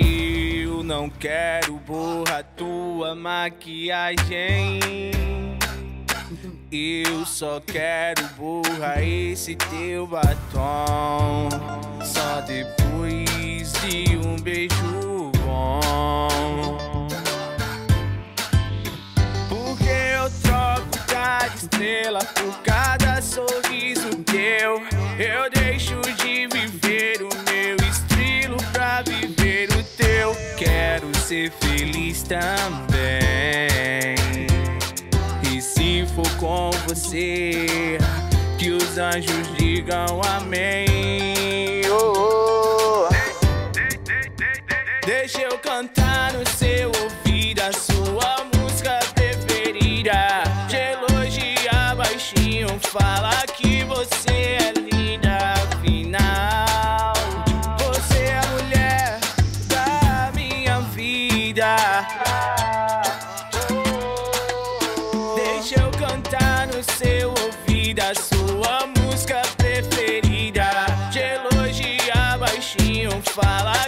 Eu não quero borrar tua maquiagem. Eu só quero borrar esse teu batom. Só depois de um beijo bom. Porque eu troco cada estrela por cada sorriso teu. Eu deixo de viver o meu feliz também. E se for com você, que os anjos digam amém. Oh, oh. Deixa eu cantar no seu ouvido a sua música preferida. Te elogiar baixinho, fala que vida. Deixa eu cantar no seu ouvido a sua música preferida. Te elogiar baixinho, fala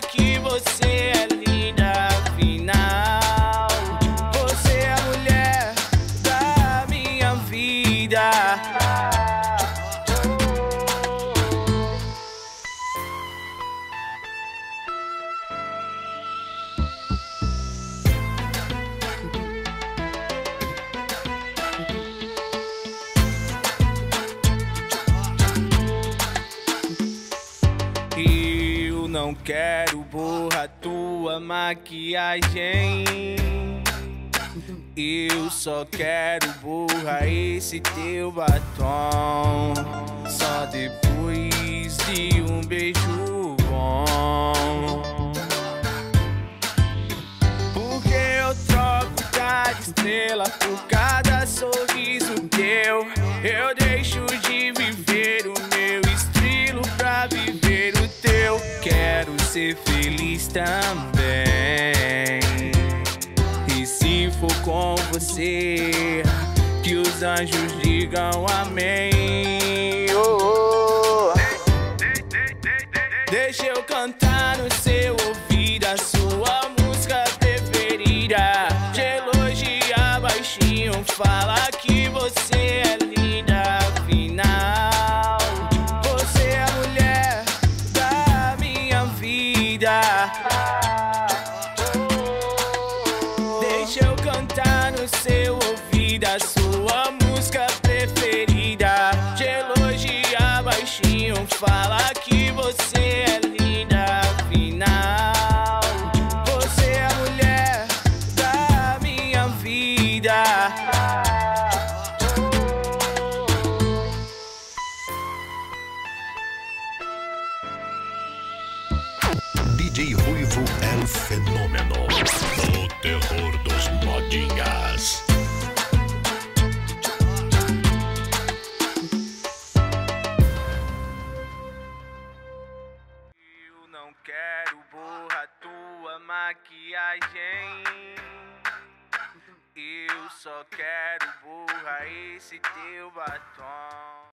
não quero borrar tua maquiagem. Eu só quero borrar esse teu batom. Só depois de um beijo bom. Porque eu troco cada estrela por cada sorriso teu. Eu feliz também. E se for com você, que os anjos digam amém. Oh, oh. Deixa eu cantar no seu ouvido a sua música preferida. Te elogiar baixinho, fala que você é die. DJ Ruivo é o fenômeno. O terror dos modinhas. Eu não quero borrar tua maquiagem. Eu só quero borrar esse teu batom.